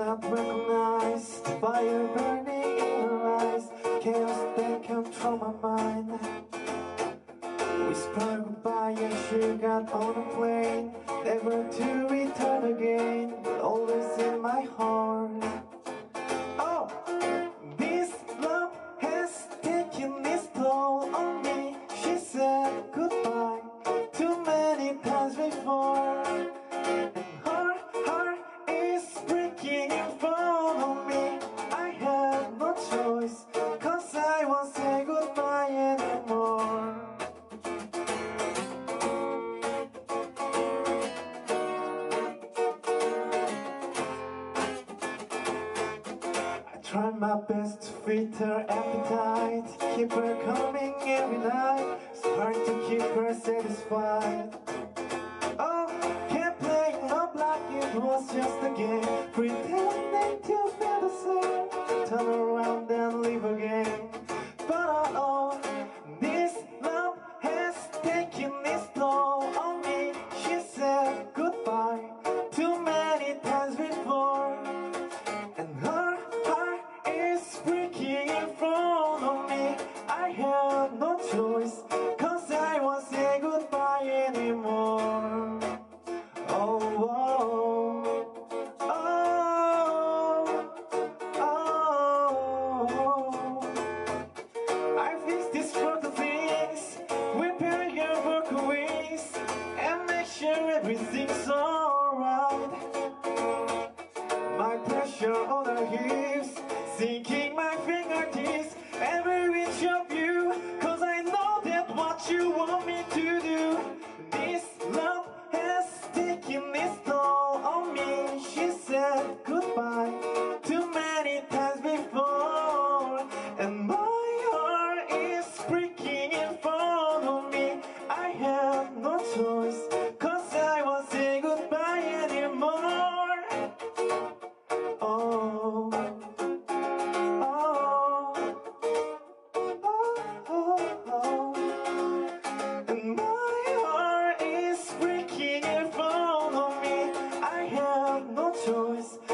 cannot recognize the fire burning in her eyes. Chaos that control my mind. Whisper goodbye as she got on a plane. Never to return again. But always in my heart. Oh! This love has taken its toll on me. She said goodbye too many times before. Try my best to feed her appetite. Keep her coming every night. It's hard to keep her satisfied. Oh, can't play love like it was just a game. Pretending to feel the same Turn around on her hips Sinking my fingertips Every inch of you. Cause I know that what you want me to do. This love has taken its toll on me. She said goodbye Too many times before. And my heart is breaking in front of me. I have no choice. got no choice.